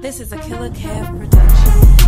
This is a Killer Kev production.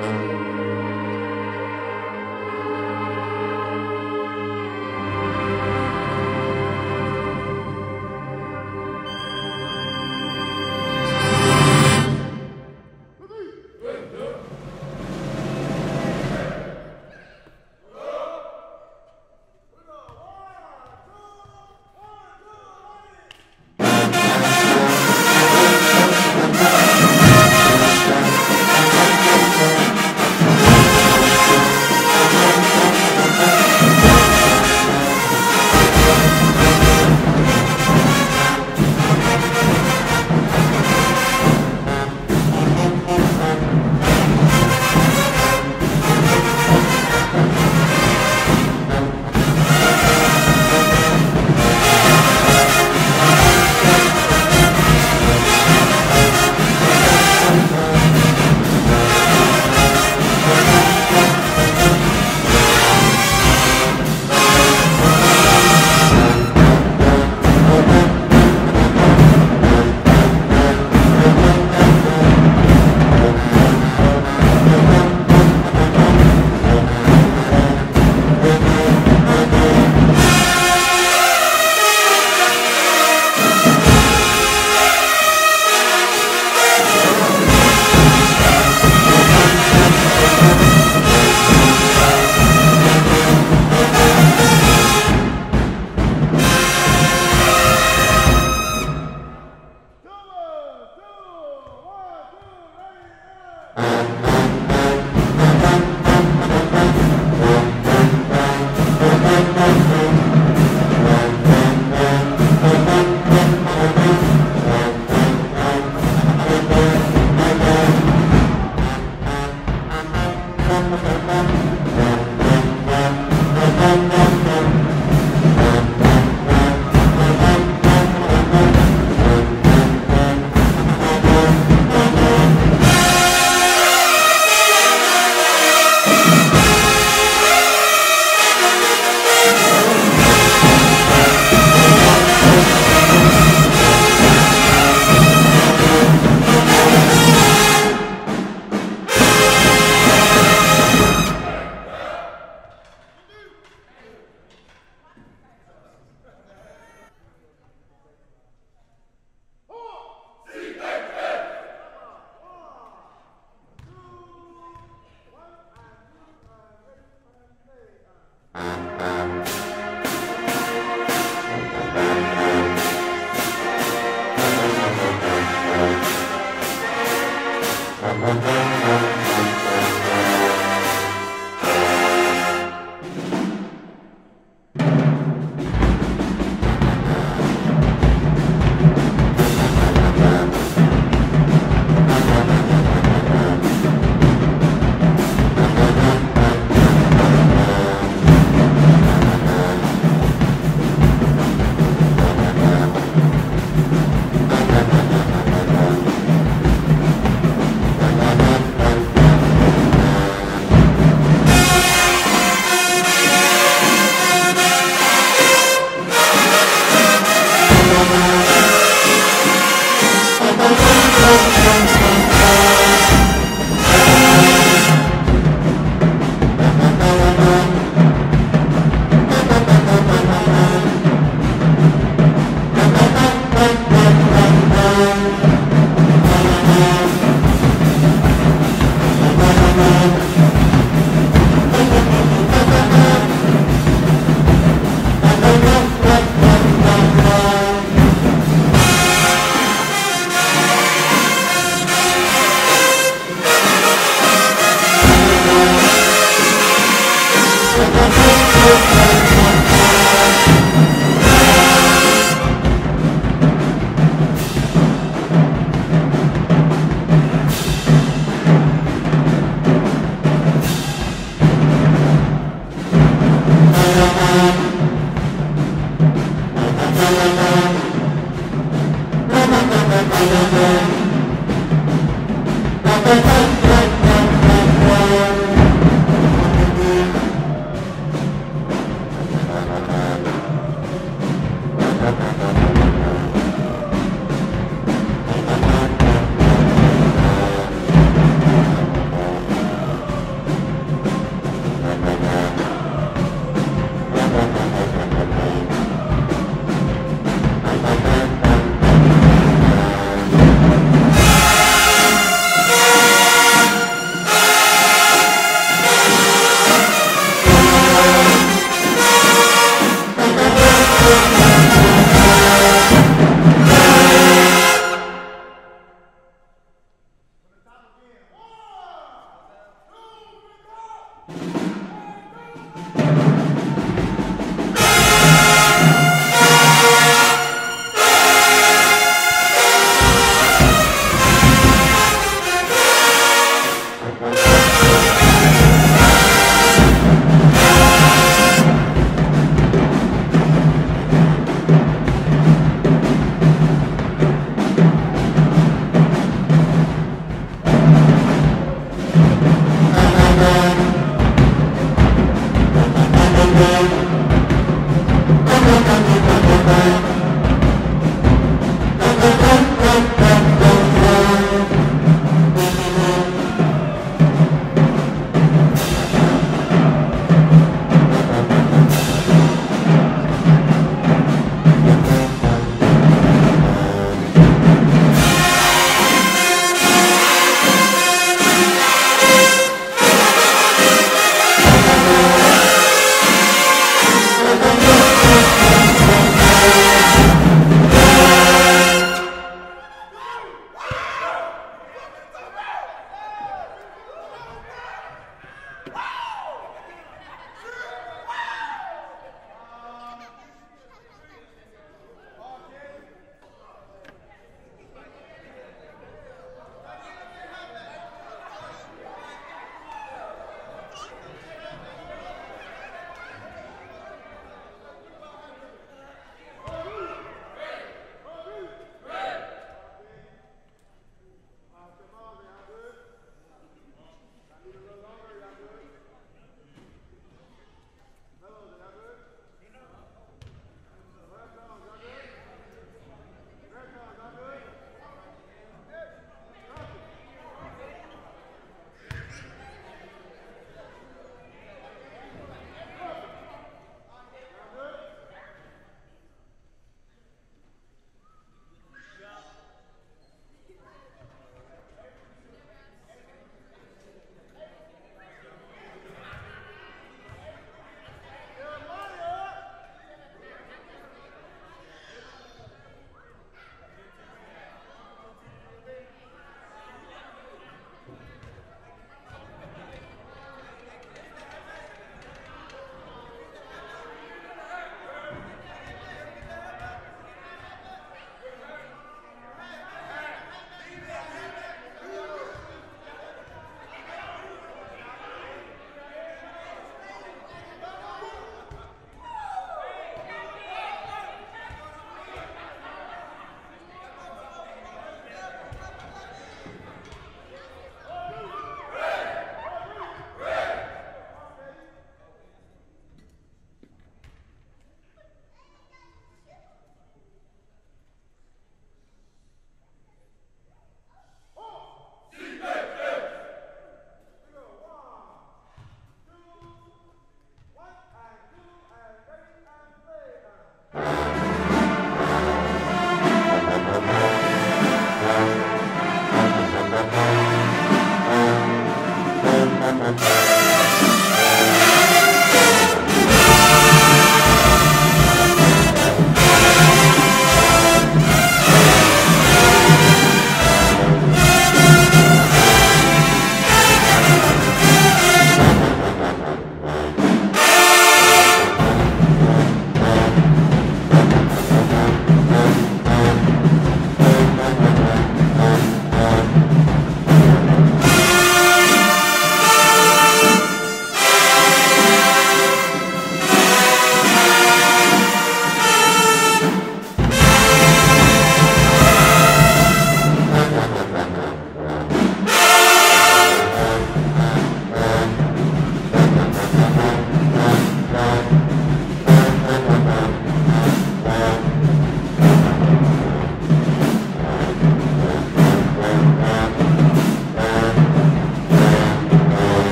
Thank.